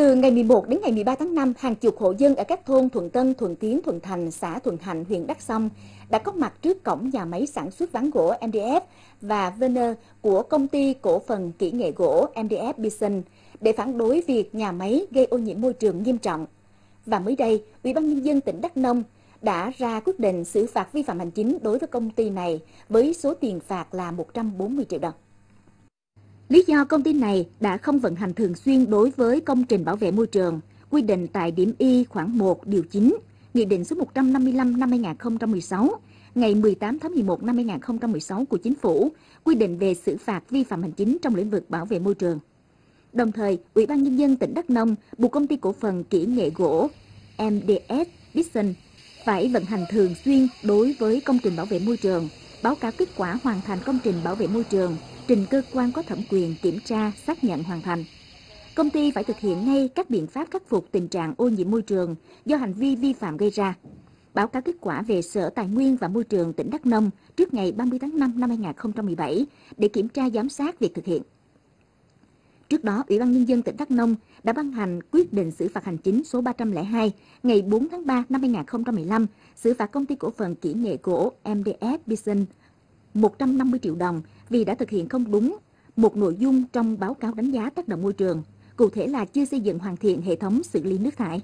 Từ ngày 11 đến ngày 13 tháng 5, hàng chục hộ dân ở các thôn Thuận Tân, Thuận Tiến, Thuận Thành, xã Thuận Hạnh, huyện Đắk Sông đã có mặt trước cổng nhà máy sản xuất ván gỗ MDF và Vener của công ty cổ phần kỹ nghệ gỗ MDF Bison để phản đối việc nhà máy gây ô nhiễm môi trường nghiêm trọng. Và mới đây, Ủy ban nhân dân tỉnh Đắk Nông đã ra quyết định xử phạt vi phạm hành chính đối với công ty này với số tiền phạt là 140 triệu đồng. Lý do công ty này đã không vận hành thường xuyên đối với công trình bảo vệ môi trường, quy định tại điểm Y khoảng 1 điều 9, Nghị định số 155 năm 2016, ngày 18 tháng 11 năm 2016 của Chính phủ, quy định về xử phạt vi phạm hành chính trong lĩnh vực bảo vệ môi trường. Đồng thời, Ủy ban Nhân dân tỉnh Đắk Nông buộc công ty cổ phần kỹ nghệ gỗ MDS Bison phải vận hành thường xuyên đối với công trình bảo vệ môi trường, báo cáo kết quả hoàn thành công trình bảo vệ môi trường, trình cơ quan có thẩm quyền kiểm tra, xác nhận hoàn thành. Công ty phải thực hiện ngay các biện pháp khắc phục tình trạng ô nhiễm môi trường do hành vi vi phạm gây ra. Báo cáo kết quả về Sở Tài nguyên và Môi trường tỉnh Đắk Nông trước ngày 30 tháng 5 năm 2017 để kiểm tra giám sát việc thực hiện. Trước đó, Ủy ban Nhân dân tỉnh Đắk Nông đã ban hành quyết định xử phạt hành chính số 302 ngày 4 tháng 3 năm 2015 xử phạt công ty cổ phần kỹ nghệ gỗ MDF Bison 150 triệu đồng vì đã thực hiện không đúng một nội dung trong báo cáo đánh giá tác động môi trường, cụ thể là chưa xây dựng hoàn thiện hệ thống xử lý nước thải.